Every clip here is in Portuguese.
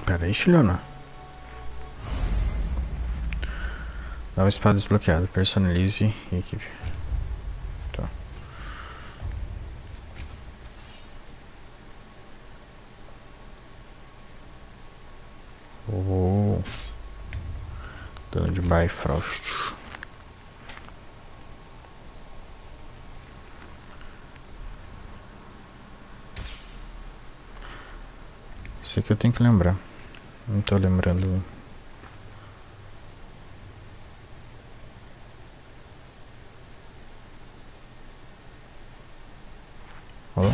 Pera aí, filhona. Nova espada desbloqueada. Personalize equipe. Tá. Oh. Dano de Bifrost. Aqui eu tenho que lembrar. Não tô lembrando. Ó,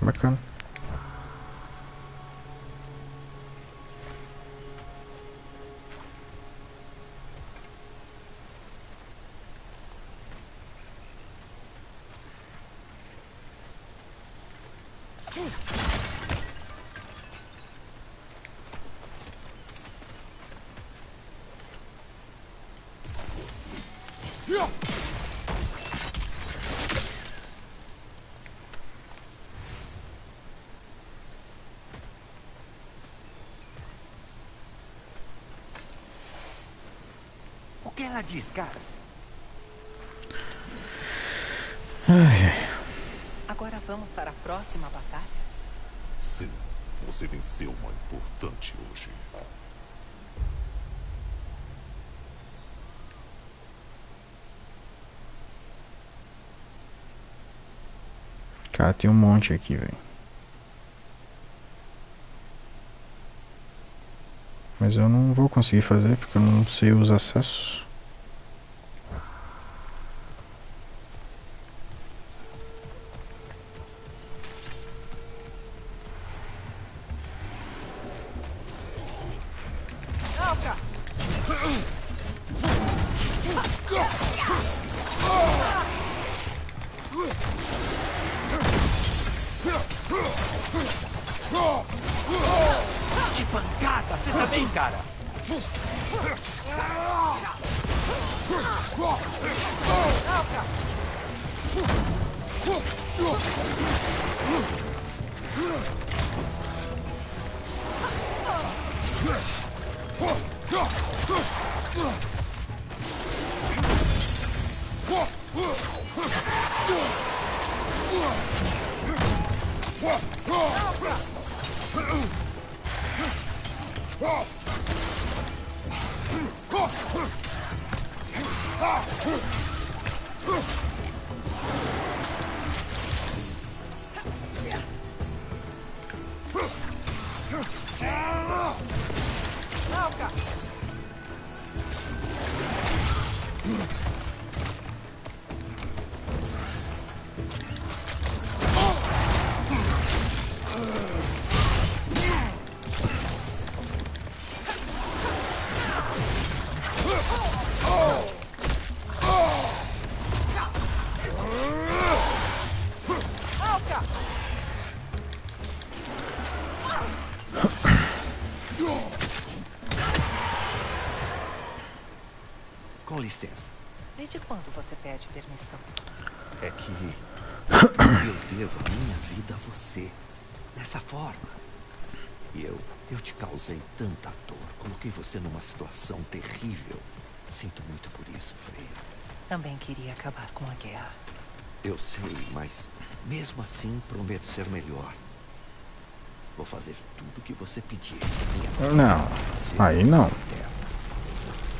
bacana. O que ela diz, cara? Ai, ai. Agora vamos para a próxima batalha? Sim, você venceu uma importante hoje. Cara, tem um monte aqui, velho. Mas eu não vou conseguir fazer porque eu não sei os acessos. Pede permissão? É que eu devo a minha vida a você. Dessa forma. E eu, eu te causei tanta dor. Coloquei você numa situação terrível. Sinto muito por isso, Freya. Também queria acabar com a guerra. Eu sei, mas mesmo assim prometo ser melhor. Vou fazer tudo o que você pedir. Minha Não, aí não.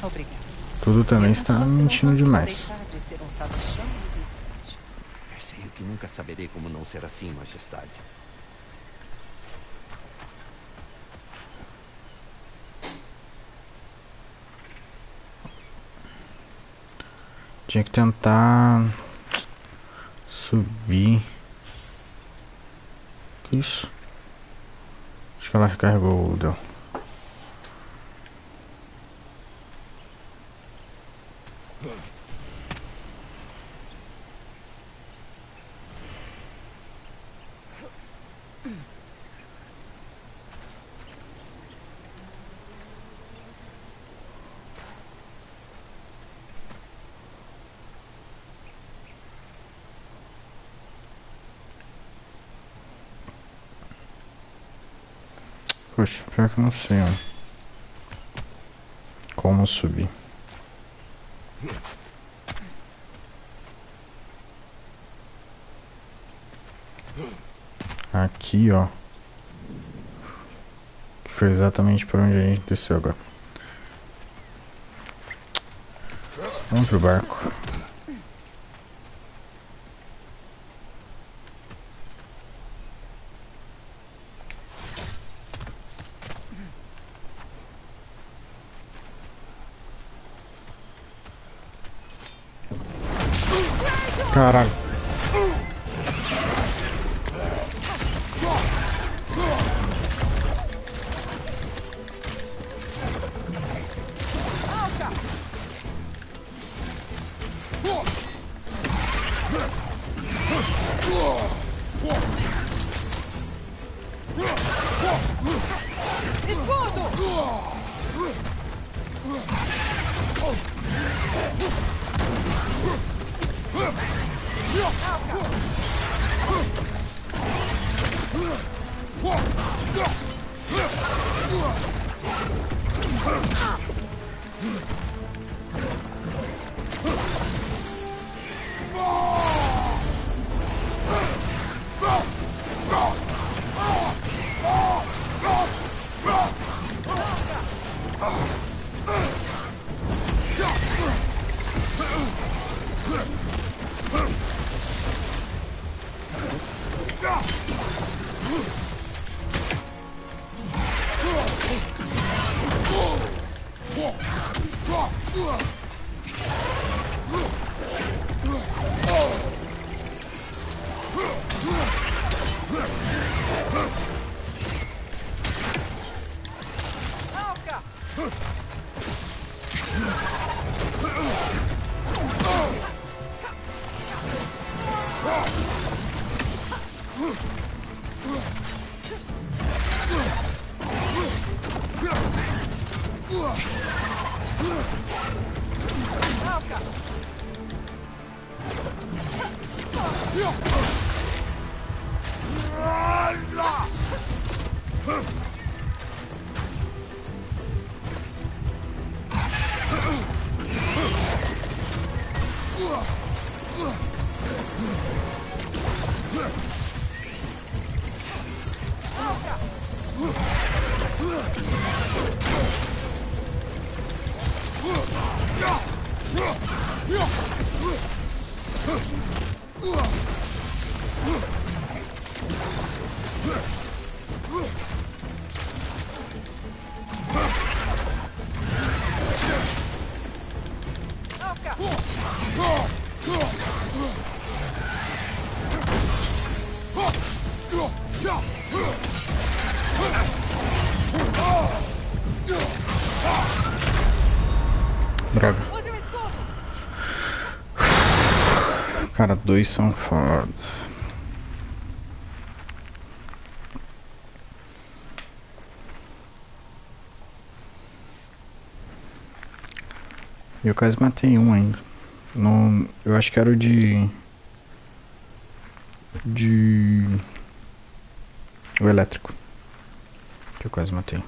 Obrigada. Tudo também está mentindo demais. De ser um sabichão irritante. É sei que nunca saberei como não ser assim, majestade. Tinha que tentar subir. Que isso? Acho que ela recarregou o Del. Poxa, pior que eu não sei, ó. Como subir. Aqui, ó. Que foi exatamente por onde a gente desceu agora. Vamos pro barco. Huh. Uh. Dois são foda. Eu quase matei um ainda. No, eu acho que era o de. De. O elétrico. Que eu quase matei.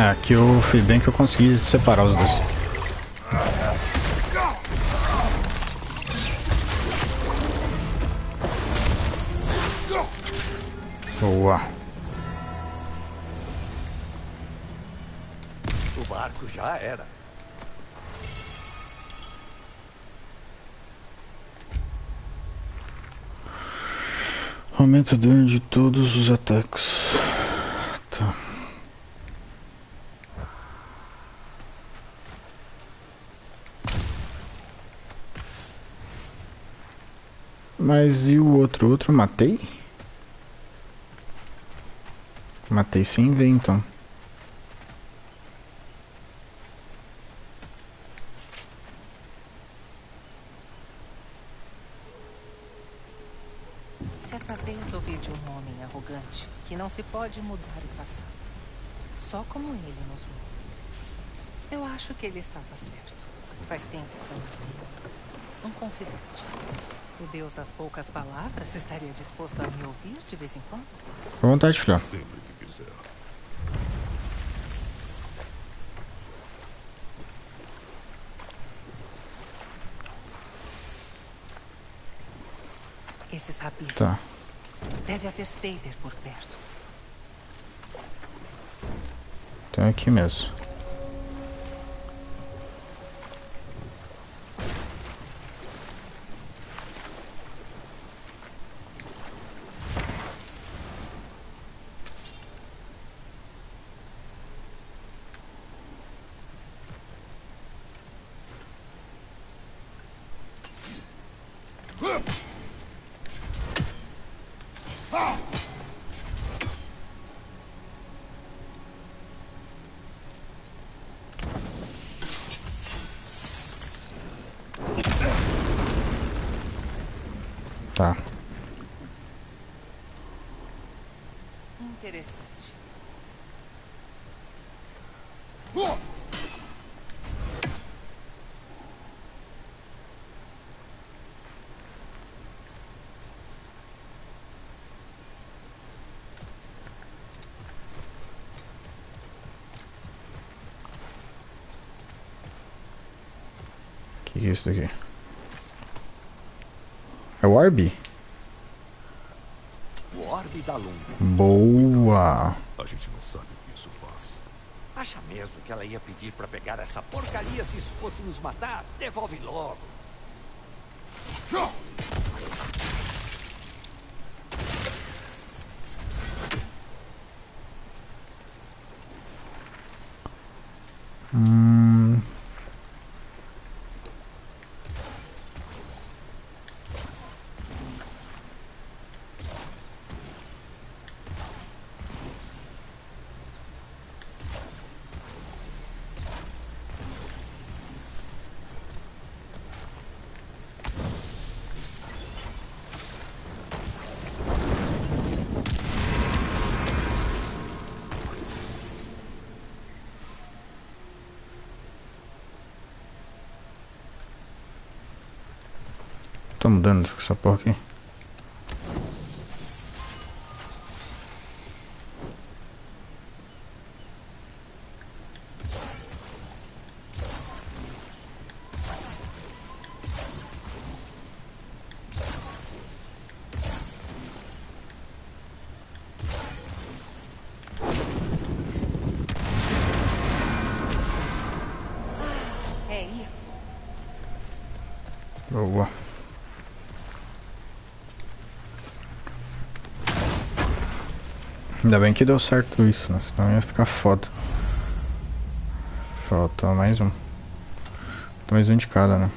É, aqui eu fui bem que eu consegui separar os dois. Boa. O barco já era. Aumenta o dano de todos os ataques. Mas e o outro? O outro eu matei? Matei sem ver então. Certa vez ouvi de um homem arrogante que não se pode mudar o passado. Só como ele nos muda. Eu acho que ele estava certo. Faz tempo que eu não vi. Um confidente. O deus das poucas palavras estaria disposto a me ouvir de vez em quando? Com vontade, filho. Sempre que quiser. Esses rabiscos. Tá. Deve haver Seider por perto. Então é aqui mesmo. Tá. Interessante. O que, é isso daqui? É o Orb? O orbe da lua. Boa! A gente não sabe o que isso faz. Acha mesmo que ela ia pedir pra pegar essa porcaria se isso fosse nos matar? Devolve logo. Mudando essa porra aqui. Ainda bem que deu certo isso, né? Senão ia ficar foda. Falta mais um. Mais um de cada, né?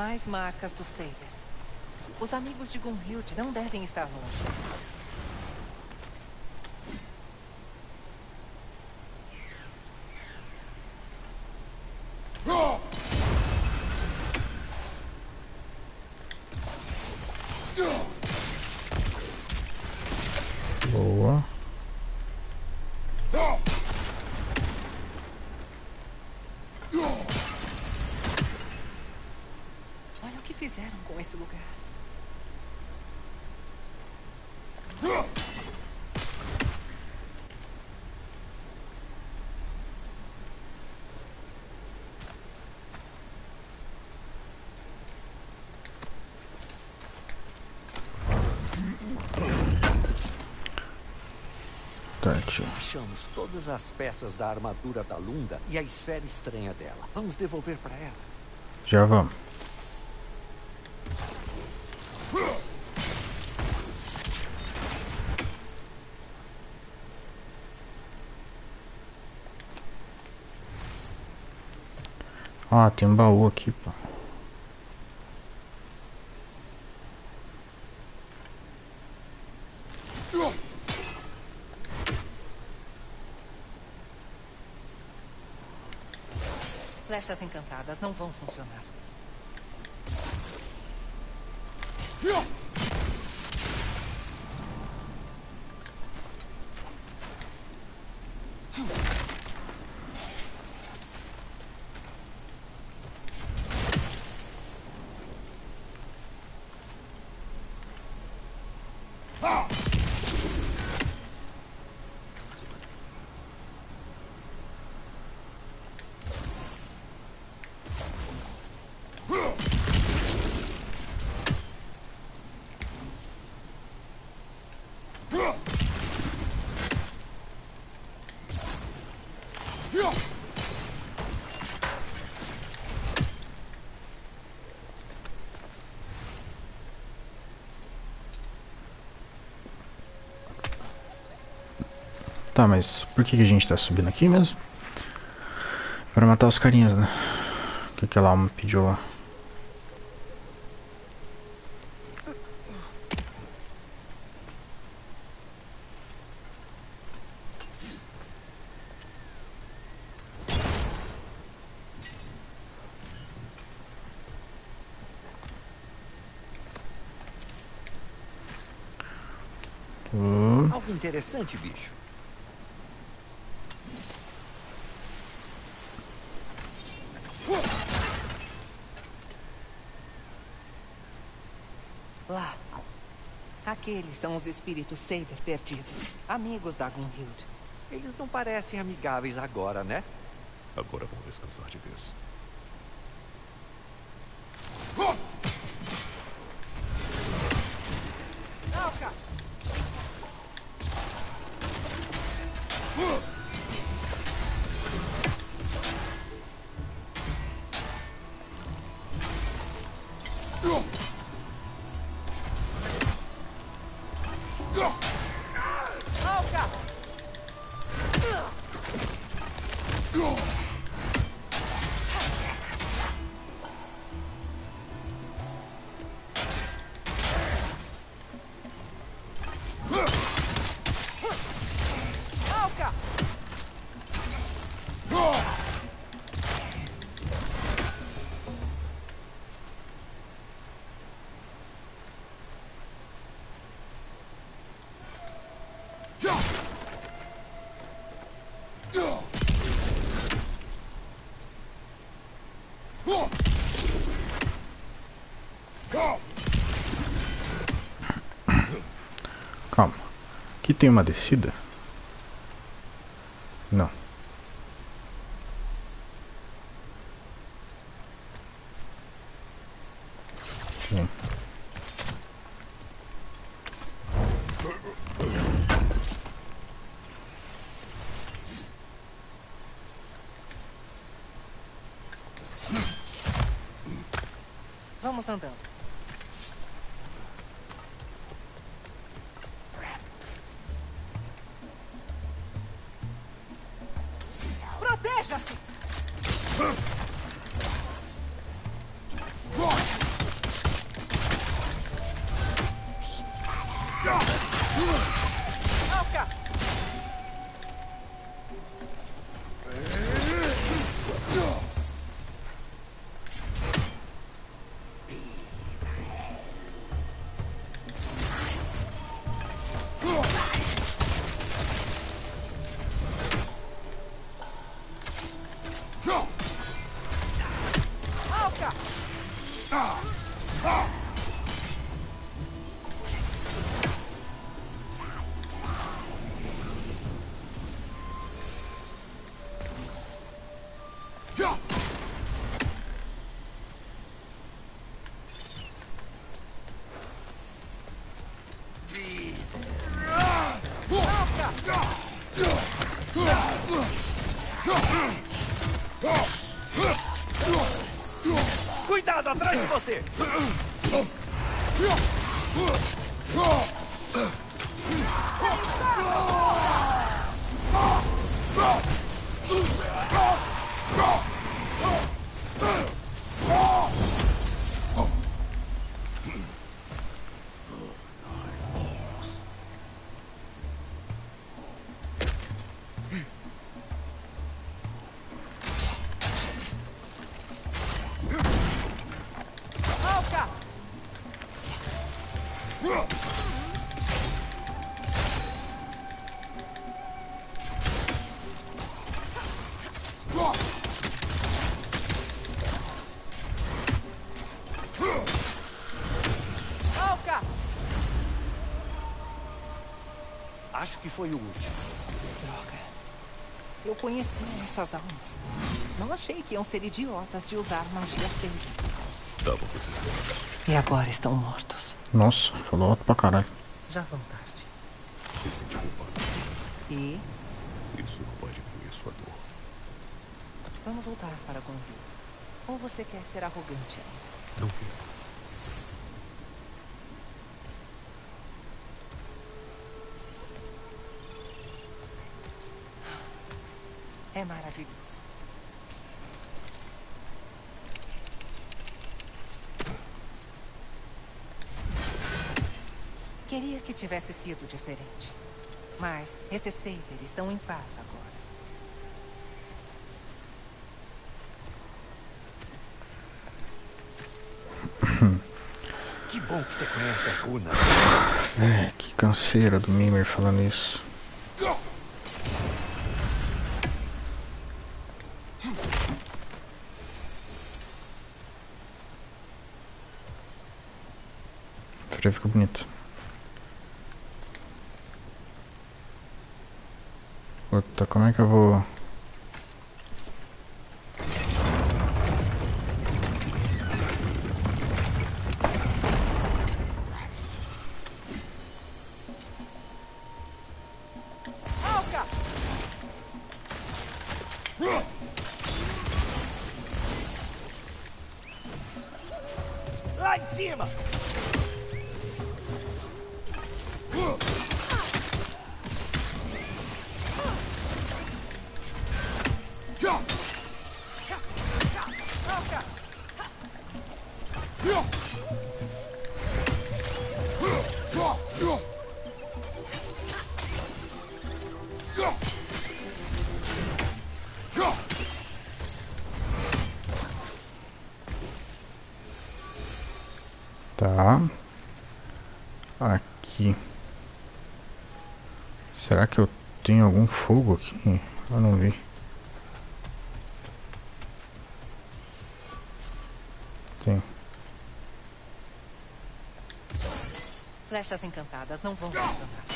Mais marcas do Seider. Os amigos de Gunhild não devem estar longe. Boa. Olha o que fizeram com esse lugar. Tá. Achamos todas as peças da armadura da Lunda e a esfera estranha dela. Vamos devolver para ela. Já vamos. Ah, tem um baú aqui, pô. Flechas encantadas não vão funcionar. Tá, mas por que, que a gente tá subindo aqui mesmo? Para matar os carinhas, né? O que aquela alma pediu lá? Algo interessante, bicho. Lá. Aqueles são os espíritos Seider perdidos. Amigos da Gunhild. Eles não parecem amigáveis agora, né? Agora vão descansar de vez. Aqui tem uma descida? Não. Hum. Vamos andando. it. que foi o último. Droga. Eu conhecia essas almas. Não achei que iam ser idiotas de usar magia sempre. Estavam desesperados. E agora estão mortos. Nossa, falou alto pra caralho. Já vão tarde. Se sente culpado. E Isso não vai diminuir sua dor. vamos voltar para Gonville. Ou você quer ser arrogante ainda? Não quero. É maravilhoso. Queria que tivesse sido diferente. Mas esses Saber estão em paz agora. Que bom que você conhece as runas. É, que canseira do Mimir falando isso. Frio fica bonito. Puta, como é que eu vou. Tá. Aqui. Será que eu tenho algum fogo aqui? Eu não vi. Tem. Flechas encantadas não vão funcionar.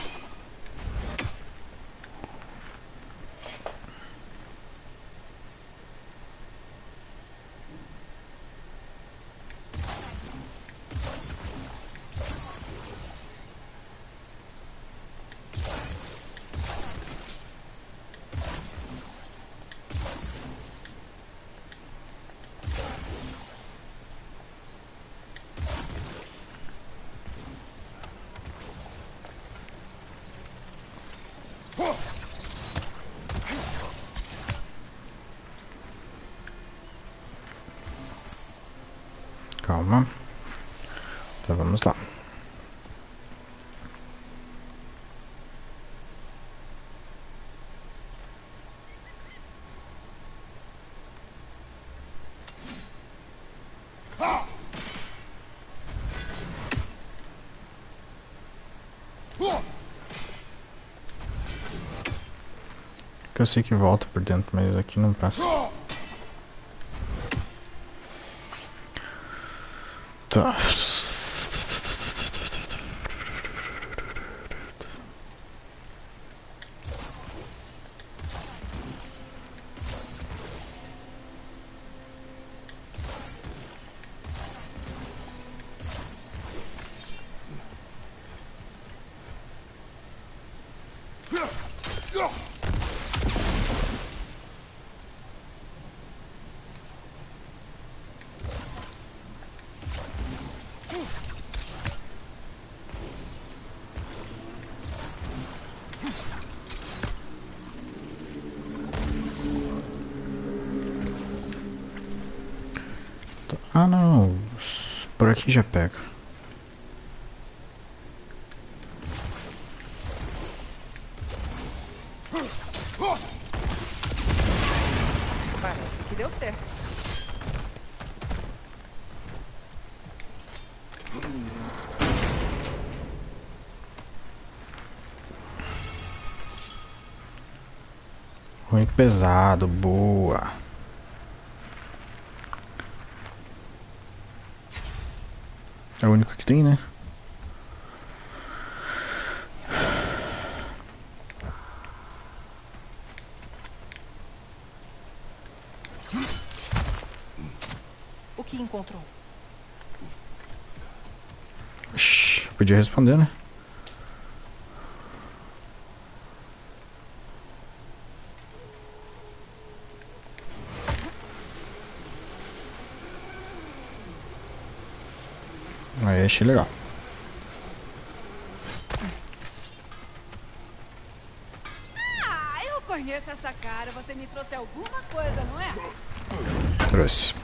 Calma. Então vamos lá. Que eu sei que volta por dentro, mas aqui não passa. Tá. Ruim pesado, boa. É o único que tem, né? O que encontrou? Shhh, podia responder, né? Aí achei legal. Ah, eu conheço essa cara. Você me trouxe alguma coisa, não é? Trouxe.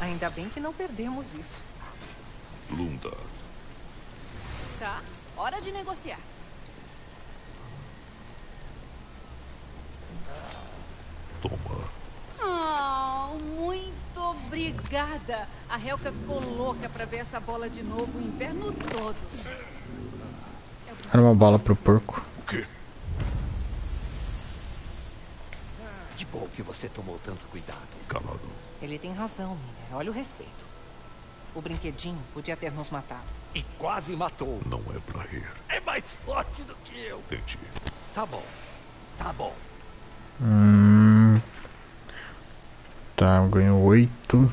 Ainda bem que não perdemos isso. Lunda, Tá, hora de negociar. Obrigada. A Helka ficou louca pra ver essa bola de novo o inverno todo. Era uma bala pro porco. O quê? Que bom que você tomou tanto cuidado. Calado. Ele tem razão, Miller. Olha o respeito. O brinquedinho podia ter nos matado. E quase matou. Não é pra rir. É mais forte do que eu. Tente. Tá bom. Tá bom. Hum. Tá, eu ganho oito.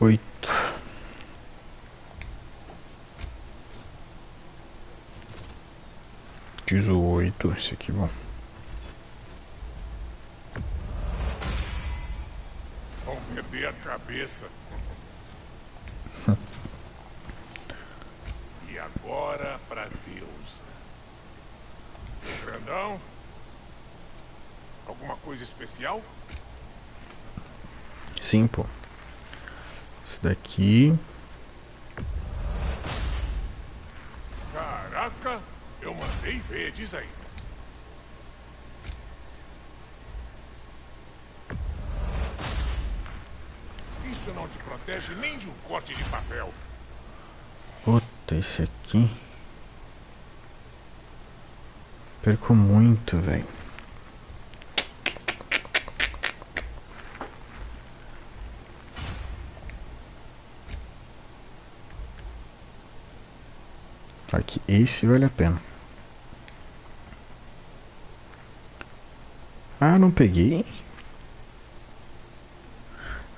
Oito. Dezoito. Esse aqui bom. Vão perder a cabeça. e agora pra Deus. Grandão? Alguma coisa especial? Sim, pô. Esse daqui. Caraca, eu mandei ver, diz aí. Isso não te protege nem de um corte de papel. Puta, esse aqui. Perco muito, velho. Aqui, esse vale a pena. Ah, não peguei.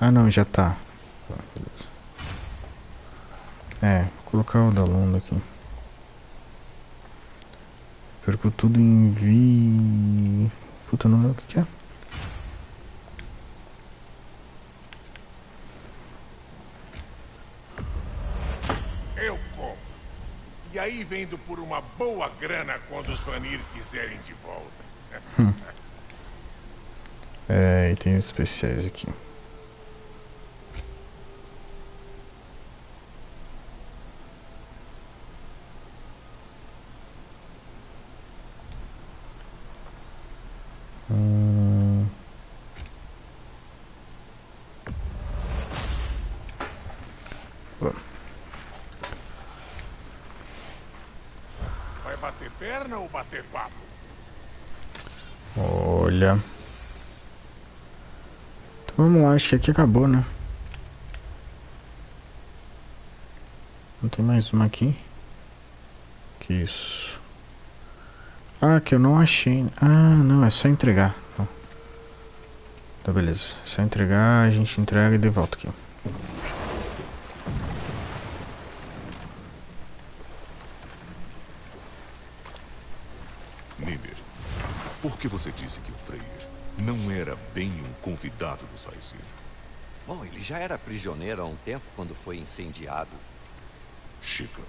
Ah, não, já tá. É, vou colocar o da Lunda aqui. Perco tudo em vi. Puta, não lembro o que que é. Eu compro. E aí vendo por uma boa grana quando os Vanir quiserem de volta. É, itens especiais aqui. Perna ou bater papo? Olha. Então vamos lá, acho que aqui acabou, né? Não tem mais uma aqui. Que isso. Ah, que eu não achei. Ah, não, é só entregar. Então, então beleza. É só entregar, a gente entrega e de volta aqui. Mimir, por que você disse que o Freyr não era bem um convidado do Saizir? Bom, ele já era prisioneiro há um tempo quando foi incendiado. Chica,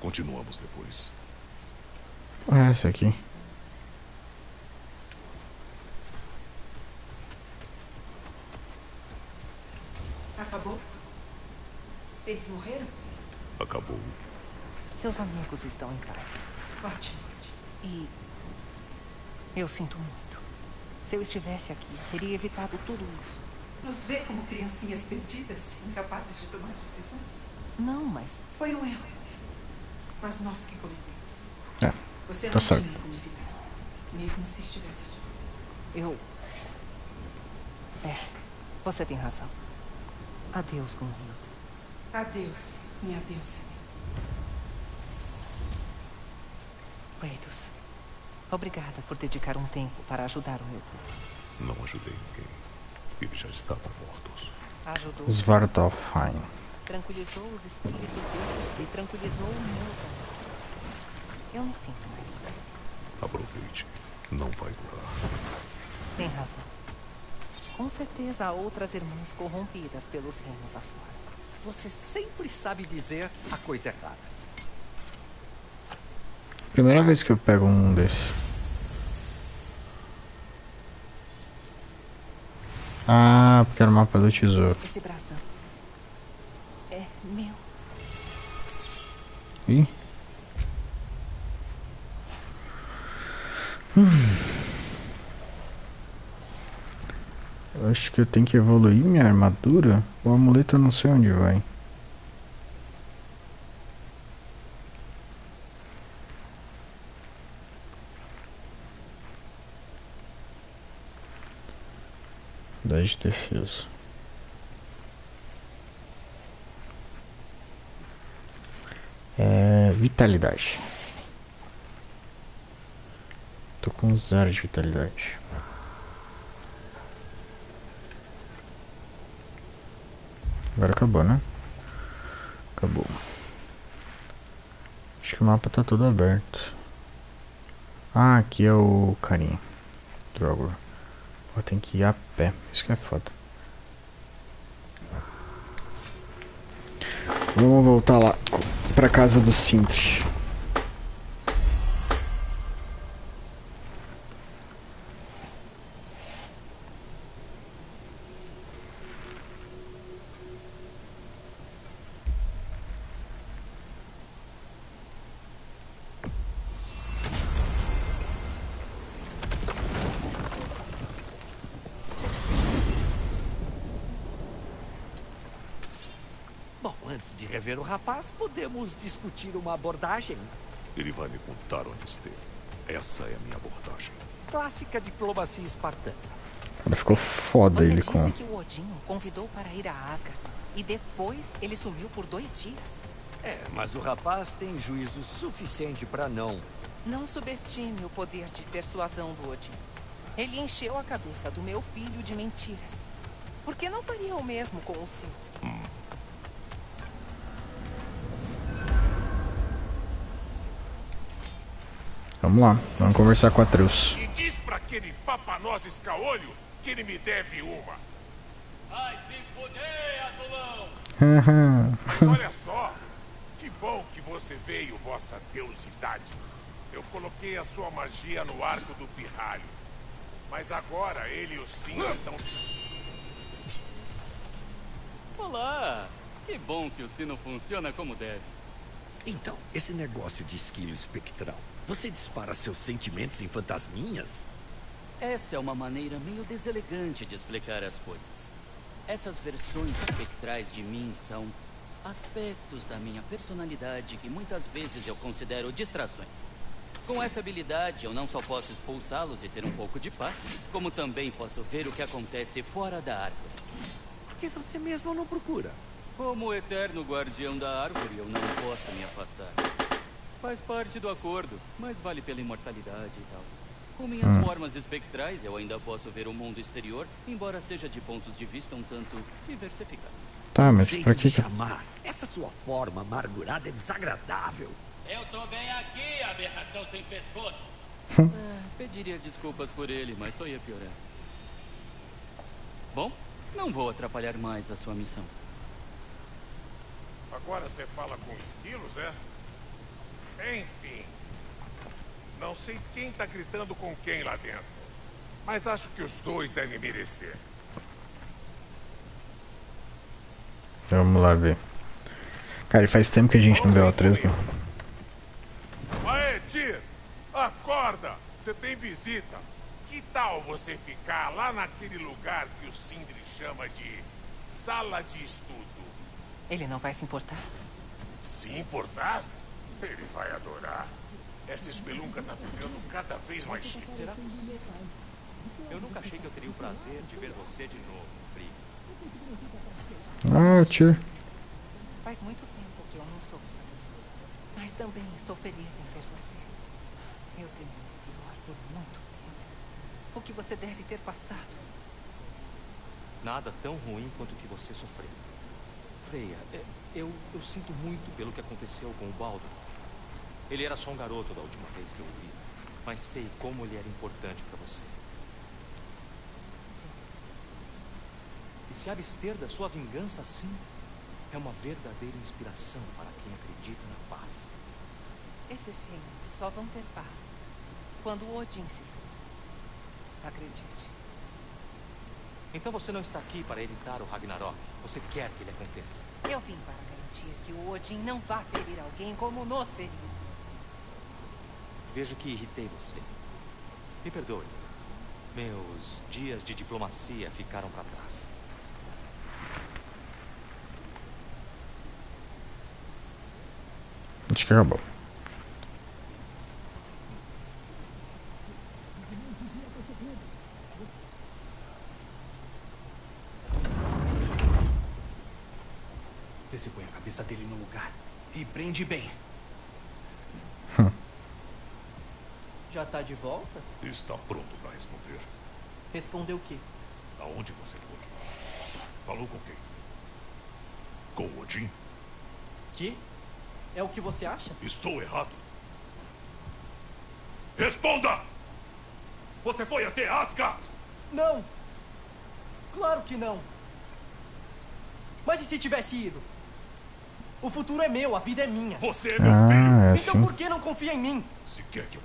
continuamos depois. É essa aqui. Acabou? Eles morreram? Acabou. Seus amigos estão em paz. Ótimo. E. Eu sinto muito. Se eu estivesse aqui, teria evitado tudo isso. Nos vê como criancinhas perdidas, incapazes de tomar decisões? Não, mas. Foi um erro. Mas nós que cometemos. É, Você tá não certo. tinha como evitar. Mesmo se estivesse aqui. Eu. É. Você tem razão. Adeus, Gunhild. Adeus, minha deusa. Kratos. Obrigada por dedicar um tempo para ajudar o meu povo. Não ajudei ninguém. Eles já estavam mortos. Ajudou. Svartalfheim. Tranquilizou os espíritos deles e tranquilizou o meu também. Eu me sinto mais leve. Aproveite. Não vai durar. Tem razão. Com certeza há outras irmãs corrompidas pelos reinos afora. Você sempre sabe dizer a coisa errada. Primeira vez que eu pego um desses. Ah, porque era o mapa do tesouro. Esse brasão é meu. Ih. Hum. Eu acho que eu tenho que evoluir minha armadura. O amuleto eu não sei onde vai. De defesa. É, vitalidade. Tô com zero de vitalidade. Agora acabou, né? Acabou. Acho que o mapa tá todo aberto. Ah, aqui é o carinha. Droga. Ter que ir a pé. Isso que é foda. Vamos voltar lá pra casa do Sintri. Rapaz, podemos discutir uma abordagem Ele vai me contar onde esteve. Essa é a minha abordagem. clássica diplomacia espartana. Cara, ficou foda Você ele disse com. que o Odin o convidou para ir a Asgard. E depois ele sumiu por dois dias. É, mas o rapaz tem juízo suficiente para não. Não subestime o poder de persuasão do Odin. Ele encheu a cabeça do meu filho de mentiras. Por que não faria o mesmo com o seu? Vamos lá, vamos conversar com a Atreus. E diz pra aquele papanós caolho que ele me deve uma. Vai se fuder, azulão! Mas olha só, que bom que você veio, vossa deusidade. Eu coloquei a sua magia no arco do pirralho. Mas agora ele e o Sim estão... Olá! Que bom que o sino funciona como deve. Então, esse negócio de esquilo espectral, você dispara seus sentimentos em fantasminhas? Essa é uma maneira meio deselegante de explicar as coisas. Essas versões espectrais de mim são aspectos da minha personalidade que muitas vezes eu considero distrações. Com essa habilidade, eu não só posso expulsá-los e ter um pouco de paz, como também posso ver o que acontece fora da árvore. Por que você mesmo não procura? Como o eterno guardião da árvore, eu não posso me afastar. Faz parte do acordo, mas vale pela imortalidade e tal. Com minhas Hum. formas espectrais, eu ainda posso ver o mundo exterior, embora seja de pontos de vista um tanto diversificados. Tá, mas pra que... chamar. Essa sua forma amargurada é desagradável. Eu tô bem aqui, aberração sem pescoço. pediria desculpas por ele, mas só ia piorar. Bom, não vou atrapalhar mais a sua missão. Agora você fala com esquilos, é? Enfim. Não sei quem tá gritando com quem lá dentro. Mas acho que os dois devem merecer. Vamos lá ver. Cara, e faz tempo que a gente não vê o 3 não. Aê, Tyr! Acorda! Você tem visita. Que tal você ficar lá naquele lugar que o Sindri chama de sala de estudo? Ele não vai se importar? Se importar, ele vai adorar. Essa espelunca tá ficando cada vez mais chique. Será possível? Eu nunca achei que eu teria o prazer de ver você de novo, Free. Ah, tio. Faz muito tempo que eu não sou essa pessoa. Mas também estou feliz em ver você. Eu temi o pior por muito tempo. O que você deve ter passado. Nada tão ruim quanto o que você sofreu. Freya, é, eu, eu sinto muito pelo que aconteceu com o Baldo. Ele era só um garoto da última vez que eu o vi. Mas sei como ele era importante para você. Sim. E se abster da sua vingança assim, é uma verdadeira inspiração para quem acredita na paz. Esses reinos só vão ter paz quando o Odin se for. Acredite. Então você não está aqui para evitar o Ragnarok. Você quer que ele aconteça. Eu vim para garantir que o Odin não vá ferir alguém como nos feriu. Vejo que irritei você. Me perdoe. Meus dias de diplomacia ficaram para trás. Acho que acabou. Vê se põe a cabeça dele no lugar. E prende bem. Já tá de volta? Está pronto para responder. Respondeu o quê? Aonde você foi? Falou com quem? Com o Odin? Que? É o que você acha? Estou errado. Responda! Você foi até Asgard? Não! Claro que não! Mas e se tivesse ido? O futuro é meu, a vida é minha. Você é meu Ah, filho. é Então assim. por que não confia em mim? Se quer que eu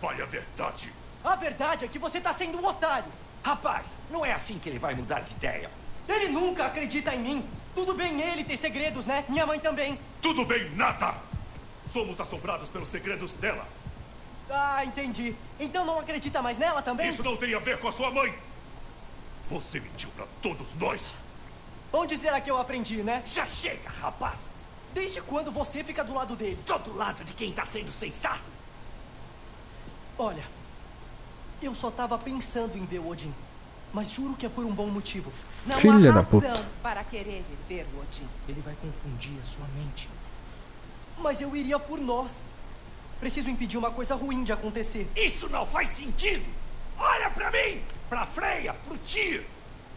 fale a verdade. A verdade é que você tá sendo um otário. Rapaz, não é assim que ele vai mudar de ideia. Ele nunca acredita em mim. Tudo bem ele ter segredos, né? Minha mãe também. Tudo bem, nada! Somos assombrados pelos segredos dela. Ah, entendi. Então não acredita mais nela também? Isso não tem a ver com a sua mãe. Você mentiu para todos nós. Onde será que eu aprendi, né? Já chega, rapaz. Desde quando você fica do lado dele? Tô do lado de quem tá sendo sensato. Olha, eu só tava pensando em ver o Odin. Mas juro que é por um bom motivo. Não Filha há da razão puta. para querer ver o Odin. Ele vai confundir a sua mente. Mas eu iria por nós. Preciso impedir uma coisa ruim de acontecer. Isso não faz sentido. Olha pra mim, pra Freya, pro Tyr.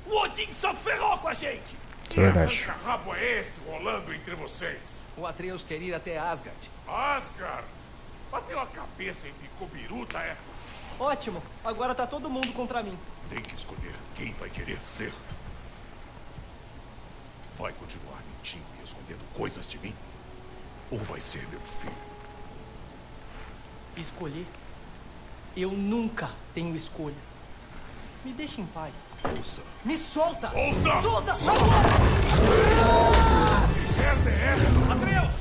O Odin só ferrou com a gente. Isso é verdade. rabo é esse rolando entre vocês? O Atreus quer ir até Asgard. Asgard! Bateu a cabeça e ficou biruta, é? Ótimo, agora tá todo mundo contra mim. Tem que escolher quem vai querer ser. Vai continuar mentindo e escondendo coisas de mim? Ou vai ser meu filho? Escolher? Eu nunca tenho escolha. Me deixa em paz. Ouça. Me solta! Ouça! Solta! Agora! Merda é essa? Atreus!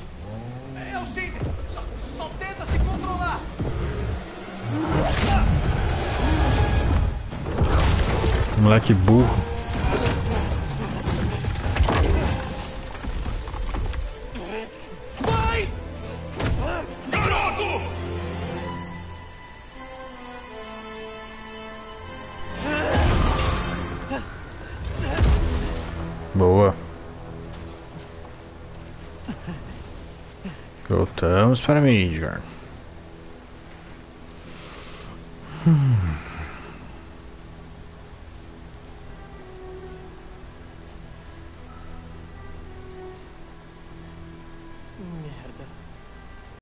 Moleque burro. Vai! Garoto! Boa. Voltamos para mim, Midgard.